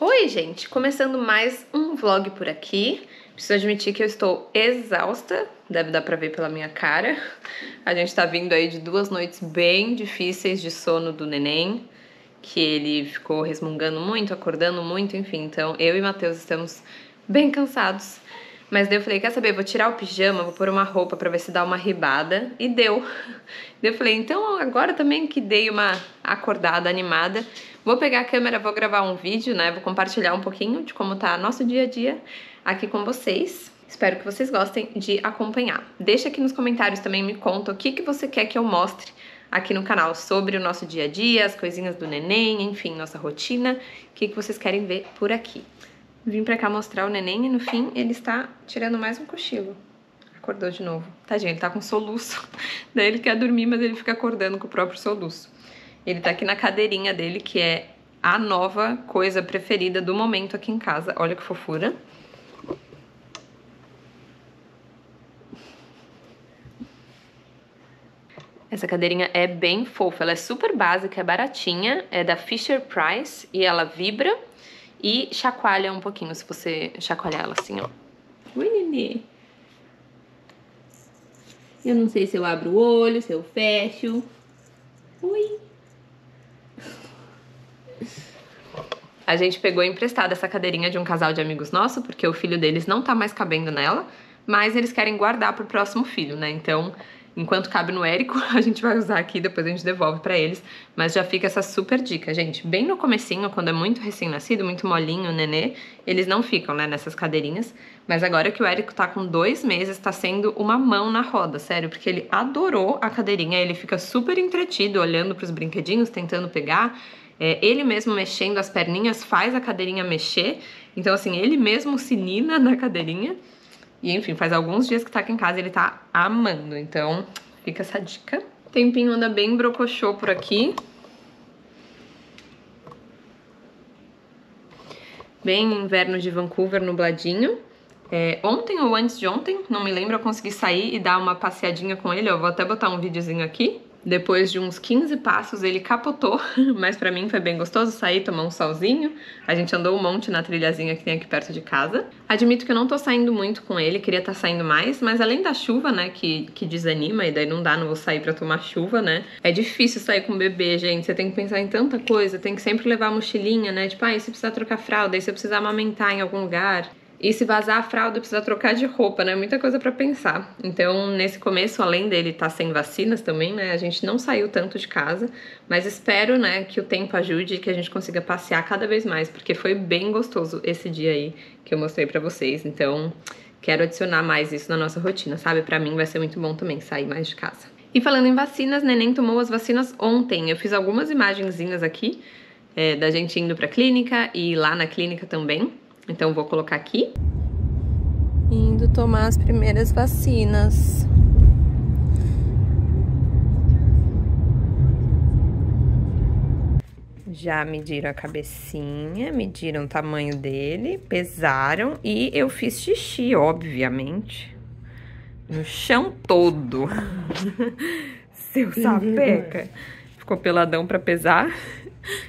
Oi, gente! Começando mais um vlog por aqui. Preciso admitir que eu estou exausta, deve dar pra ver pela minha cara. A gente tá vindo aí de duas noites bem difíceis de sono do neném, que ele ficou resmungando muito, acordando muito, enfim. Então eu e Matheus estamos bem cansados. Mas daí eu falei, quer saber, vou tirar o pijama, vou pôr uma roupa pra ver se dá uma ribada. E deu. Daí eu falei, então agora também que dei uma acordada animada, vou pegar a câmera, vou gravar um vídeo, né? Vou compartilhar um pouquinho de como tá nosso dia a dia aqui com vocês. Espero que vocês gostem de acompanhar. Deixa aqui nos comentários também, me conta o que, que você quer que eu mostre aqui no canal sobre o nosso dia a dia, as coisinhas do neném, enfim, nossa rotina, o que, que vocês querem ver por aqui. Vim pra cá mostrar o neném e no fim ele está tirando mais um cochilo. Acordou de novo. Tadinho, ele tá com soluço. Daí ele quer dormir, mas ele fica acordando com o próprio soluço. Ele tá aqui na cadeirinha dele, que é a nova coisa preferida do momento aqui em casa. Olha que fofura. Essa cadeirinha é bem fofa, ela é super básica, é baratinha, é da Fisher Price e ela vibra e chacoalha um pouquinho, se você chacoalhar ela assim, ó. Ui, Nenê. Eu não sei se eu abro o olho, se eu fecho. Ui. A gente pegou emprestada essa cadeirinha de um casal de amigos nosso, porque o filho deles não tá mais cabendo nela, mas eles querem guardar pro próximo filho, né? Então enquanto cabe no Érico, a gente vai usar aqui, depois a gente devolve para eles. Mas já fica essa super dica, gente. Bem no comecinho, quando é muito recém-nascido, muito molinho, nenê, eles não ficam, né, nessas cadeirinhas. Mas agora que o Érico tá com dois meses, tá sendo uma mão na roda, sério, porque ele adorou a cadeirinha, ele fica super entretido, olhando pros brinquedinhos, tentando pegar. É, ele mesmo mexendo as perninhas faz a cadeirinha mexer. Então, assim, ele mesmo se nina na cadeirinha. E enfim, faz alguns dias que tá aqui em casa e ele tá amando. Então, fica essa dica. Tempinho anda bem brocochô por aqui. Bem inverno de Vancouver, nubladinho. É, ontem ou antes de ontem, não me lembro, eu consegui sair e dar uma passeadinha com ele. Eu vou até botar um videozinho aqui. Depois de uns 15 passos ele capotou, mas para mim foi bem gostoso sair, tomar um solzinho. A gente andou um monte na trilhazinha que tem aqui perto de casa. Admito que eu não tô saindo muito com ele, queria estar tá saindo mais, mas além da chuva, né, que, que desanima e daí não dá, não vou sair para tomar chuva, né? É difícil sair com o bebê, gente. Você tem que pensar em tanta coisa, tem que sempre levar a mochilinha, né? Tipo, ah, e se precisar trocar fralda, e se precisar amamentar em algum lugar. E se vazar a fralda, precisa trocar de roupa, né? Muita coisa para pensar. Então, nesse começo, além dele estar tá sem vacinas também, né? A gente não saiu tanto de casa, mas espero, né, que o tempo ajude e que a gente consiga passear cada vez mais, porque foi bem gostoso esse dia aí que eu mostrei para vocês. Então, quero adicionar mais isso na nossa rotina, sabe? Para mim vai ser muito bom também sair mais de casa. E falando em vacinas, neném tomou as vacinas ontem. Eu fiz algumas imagenzinhas aqui é, da gente indo pra clínica e lá na clínica também. Então vou colocar aqui. Indo tomar as primeiras vacinas. Já mediram a cabecinha, mediram o tamanho dele, pesaram e eu fiz xixi, obviamente. No chão todo. Seu sapeca. Ficou peladão pra pesar.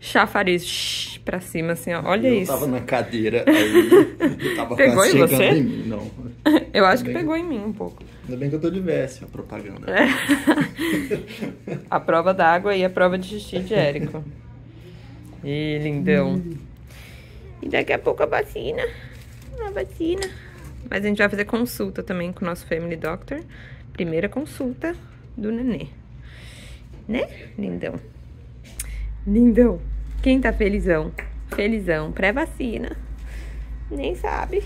Chafariz pra cima, assim, ó. Olha eu isso. Eu tava na cadeira, aí eu tava Pegou em você? Em mim, não. Eu acho que pegou em mim um pouco. Ainda bem que eu tô de veste, a propaganda. É. a prova d'água e a prova de xixi de Érico. E lindão. Hum. E daqui a pouco a vacina. A vacina. Mas a gente vai fazer consulta também com o nosso Family Doctor. Primeira consulta do nenê. Né, lindão? Lindão. Quem tá felizão? Felizão. Pré-vacina. Nem sabe.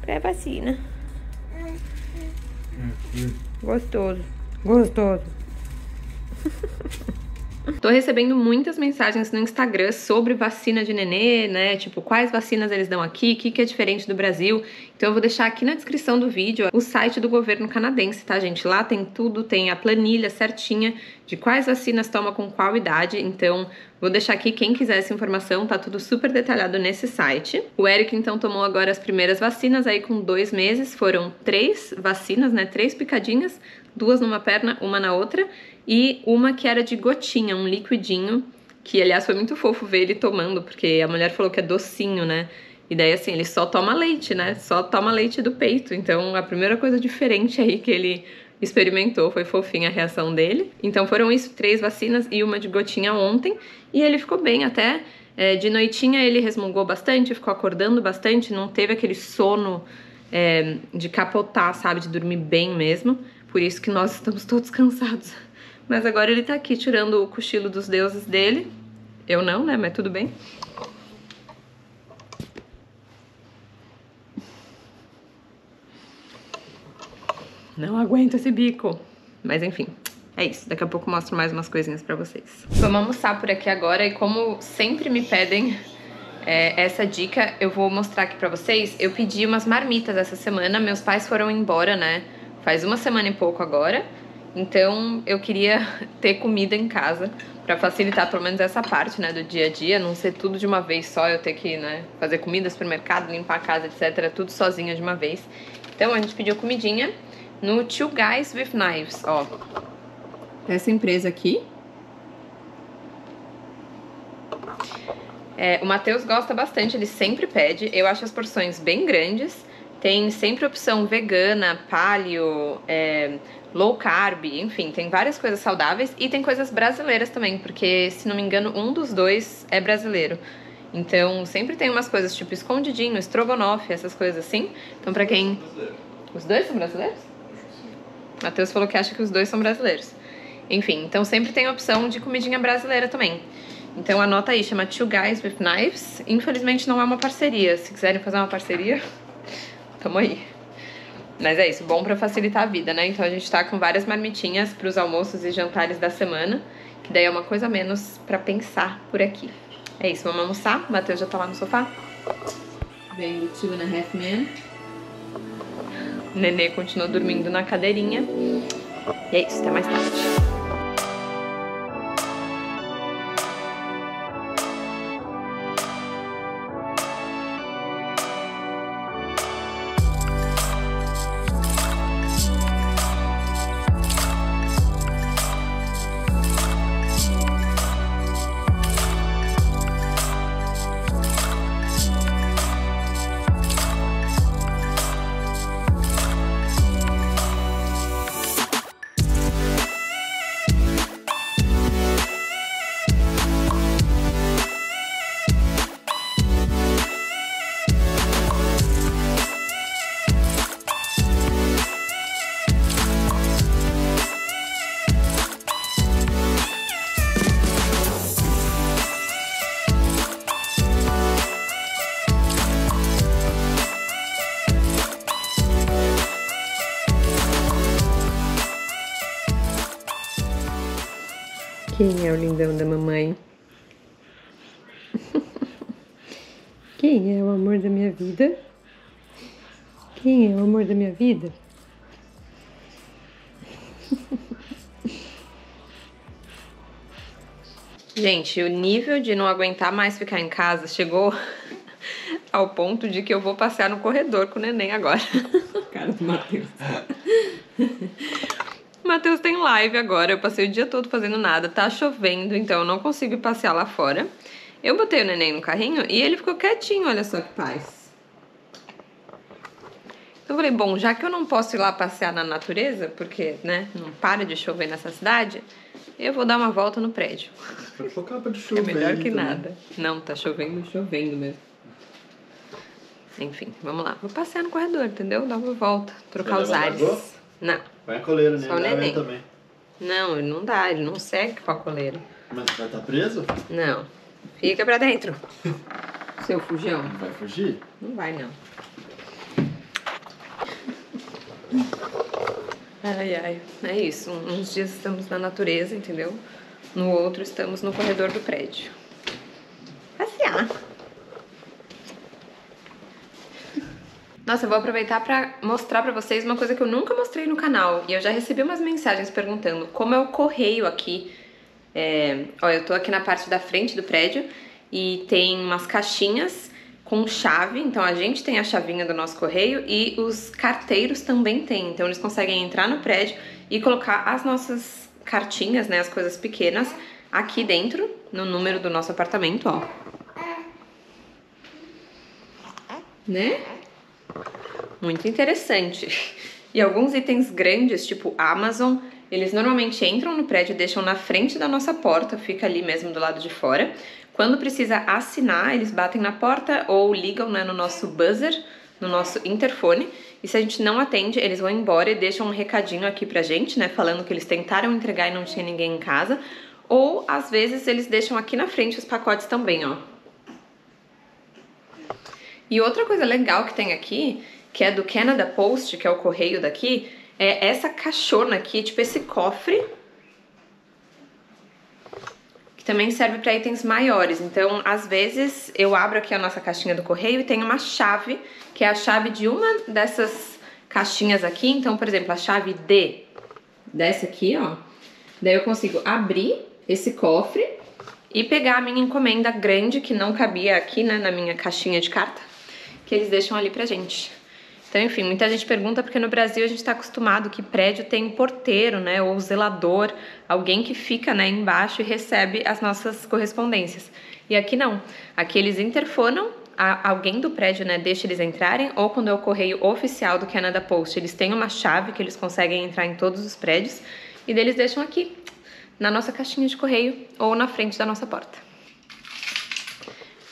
Pré-vacina. Gostoso. Gostoso. Tô recebendo muitas mensagens no Instagram sobre vacina de nenê, né? Tipo, quais vacinas eles dão aqui, o que, que é diferente do Brasil. Então eu vou deixar aqui na descrição do vídeo o site do governo canadense, tá, gente? Lá tem tudo, tem a planilha certinha de quais vacinas toma com qual idade. Então, vou deixar aqui quem quiser essa informação, tá tudo super detalhado nesse site. O Eric, então, tomou agora as primeiras vacinas aí com dois meses. Foram três vacinas, né? Três picadinhas, duas numa perna, uma na outra e uma que era de gotinha, um liquidinho que aliás foi muito fofo ver ele tomando, porque a mulher falou que é docinho, né? E daí assim, ele só toma leite, né? Só toma leite do peito. Então a primeira coisa diferente aí que ele experimentou, foi fofinha a reação dele. Então foram isso, três vacinas e uma de gotinha ontem, e ele ficou bem até. É, de noitinha ele resmungou bastante, ficou acordando bastante, não teve aquele sono é, de capotar, sabe, de dormir bem mesmo. Por isso que nós estamos todos cansados. Mas agora ele tá aqui tirando o cochilo dos deuses dele. Eu não, né? Mas tudo bem. Não aguento esse bico. Mas enfim, é isso. Daqui a pouco mostro mais umas coisinhas pra vocês. Vamos almoçar por aqui agora e como sempre me pedem é, essa dica, eu vou mostrar aqui pra vocês. Eu pedi umas marmitas essa semana. Meus pais foram embora, né? Faz uma semana e pouco agora. Então eu queria ter comida em casa para facilitar pelo menos essa parte, né, do dia a dia, não ser tudo de uma vez só, eu ter que, né, fazer comida, supermercado, limpar a casa, etc, tudo sozinha de uma vez. Então a gente pediu comidinha no Two Guys with Knives, ó. Essa empresa aqui. É, o Matheus gosta bastante, ele sempre pede. Eu acho as porções bem grandes. Tem sempre opção vegana, paleo, é, low carb, enfim, tem várias coisas saudáveis e tem coisas brasileiras também, porque se não me engano, um dos dois é brasileiro. Então, sempre tem umas coisas tipo escondidinho, estrogonofe, essas coisas assim. Então, pra quem. Os dois são brasileiros? Matheus falou que acha que os dois são brasileiros. Enfim, então sempre tem opção de comidinha brasileira também. Então anota aí, chama Two Guys with Knives. Infelizmente não é uma parceria. Se quiserem fazer uma parceria, tamo aí. Mas é isso, bom para facilitar a vida, né? Então a gente tá com várias marmitinhas para os almoços e jantares da semana, que daí é uma coisa a menos para pensar por aqui. É isso, vamos almoçar. O Matheus já tá lá no sofá. Vem o Two and a Half Men. O Nenê continua dormindo na cadeirinha. E é isso, até mais tarde. Quem é o lindão da mamãe? Quem é o amor da minha vida? Quem é o amor da minha vida? Gente, o nível de não aguentar mais ficar em casa chegou ao ponto de que eu vou passear no corredor com o neném agora. Cara do Matheus. Matheus tem live agora, eu passei o dia todo fazendo nada, tá chovendo, então eu não consigo passear lá fora. Eu botei o neném no carrinho e ele ficou quietinho, olha só que paz. Então eu falei, bom, já que eu não posso ir lá passear na natureza, porque, né, não para de chover nessa cidade, eu vou dar uma volta no prédio. de chover. É melhor que também. nada. Não, tá chovendo, chovendo mesmo. Enfim, vamos lá. Vou passear no corredor, entendeu? Dar uma volta, trocar os ares. Não. Vai a coleira, né? Só o neném. também. Não, ele não dá, ele não segue com a coleira. Mas vai estar tá preso? Não. Fica pra dentro. Seu fujão. Vai fugir? Não vai, não. Ai, ai. É isso. Uns dias estamos na natureza, entendeu? No outro estamos no corredor do prédio. Passear. Nossa, eu vou aproveitar para mostrar para vocês uma coisa que eu nunca mostrei no canal. E eu já recebi umas mensagens perguntando como é o correio aqui. É, ó, eu tô aqui na parte da frente do prédio e tem umas caixinhas com chave. Então a gente tem a chavinha do nosso correio e os carteiros também têm. Então eles conseguem entrar no prédio e colocar as nossas cartinhas, né, as coisas pequenas, aqui dentro, no número do nosso apartamento, ó. Né? Muito interessante. E alguns itens grandes, tipo Amazon, eles normalmente entram no prédio e deixam na frente da nossa porta, fica ali mesmo do lado de fora. Quando precisa assinar, eles batem na porta ou ligam né, no nosso buzzer, no nosso interfone. E se a gente não atende, eles vão embora e deixam um recadinho aqui pra gente, né? Falando que eles tentaram entregar e não tinha ninguém em casa. Ou às vezes eles deixam aqui na frente os pacotes também, ó. E outra coisa legal que tem aqui, que é do Canada Post, que é o correio daqui, é essa caixona aqui, tipo esse cofre, que também serve para itens maiores. Então, às vezes, eu abro aqui a nossa caixinha do correio e tem uma chave, que é a chave de uma dessas caixinhas aqui. Então, por exemplo, a chave D dessa aqui, ó. Daí eu consigo abrir esse cofre e pegar a minha encomenda grande, que não cabia aqui, né, na minha caixinha de carta, eles deixam ali pra gente. Então, enfim, muita gente pergunta porque no Brasil a gente está acostumado que prédio tem porteiro, né, ou zelador, alguém que fica, né, embaixo e recebe as nossas correspondências. E aqui não. Aqui eles interfonam, alguém do prédio, né, deixa eles entrarem, ou quando é o correio oficial do Canada Post, eles têm uma chave que eles conseguem entrar em todos os prédios e eles deixam aqui na nossa caixinha de correio ou na frente da nossa porta.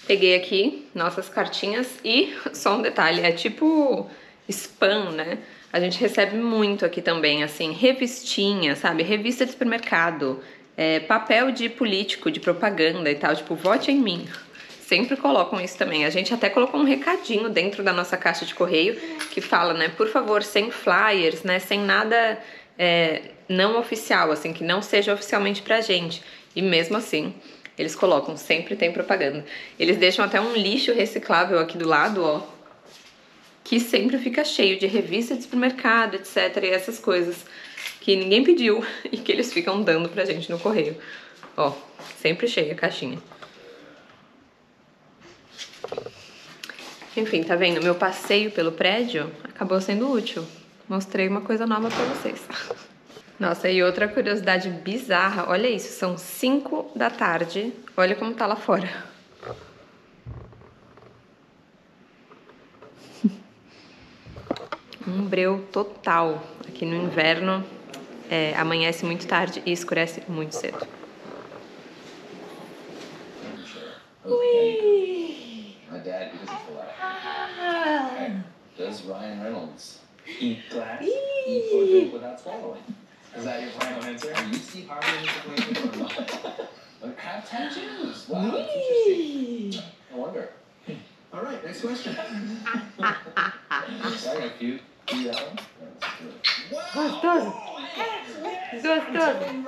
Peguei aqui nossas cartinhas e só um detalhe, é tipo spam, né? A gente recebe muito aqui também, assim, revistinha, sabe? Revista de supermercado, é, papel de político, de propaganda e tal, tipo, vote em mim. Sempre colocam isso também. A gente até colocou um recadinho dentro da nossa caixa de correio que fala, né? Por favor, sem flyers, né? Sem nada é, não oficial, assim, que não seja oficialmente pra gente. E mesmo assim, eles colocam, sempre tem propaganda. Eles deixam até um lixo reciclável aqui do lado, ó, que sempre fica cheio de revista de supermercado, etc. E essas coisas que ninguém pediu e que eles ficam dando pra gente no correio. Ó, sempre cheia a caixinha. Enfim, tá vendo? Meu passeio pelo prédio acabou sendo útil. Mostrei uma coisa nova pra vocês. Nossa, e outra curiosidade bizarra, olha isso, são 5 da tarde, olha como tá lá fora. um breu total. Aqui no inverno é, amanhece muito tarde e escurece muito cedo. Ui. My dad, feel like Does Ryan Reynolds eat glass, eat or drink without swallowing? Is that your final answer? Are you Steve Harvey in this situation or not? have tattoos. Wow, that's interesting. I wonder. All right, next question. Sorry, a few. Gostoso. Gostoso.